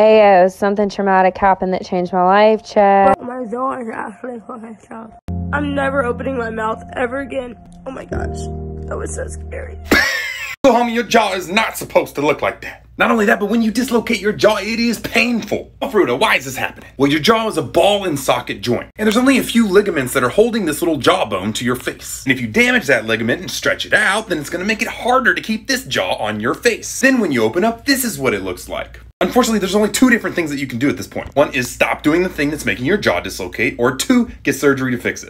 Ayo, something traumatic happened that changed my life. Check. My jaw is actually fucking. I'm never opening my mouth ever again. Oh my gosh, that was so scary. Homie, your jaw is not supposed to look like that. Not only that, but when you dislocate your jaw, it is painful. Fruta, why is this happening? Well, your jaw is a ball and socket joint, and there's only a few ligaments that are holding this little jawbone to your face. And if you damage that ligament and stretch it out, then it's gonna make it harder to keep this jaw on your face. Then when you open up, this is what it looks like. Unfortunately, there's only two different things that you can do at this point. One is stop doing the thing that's making your jaw dislocate, or two, get surgery to fix it.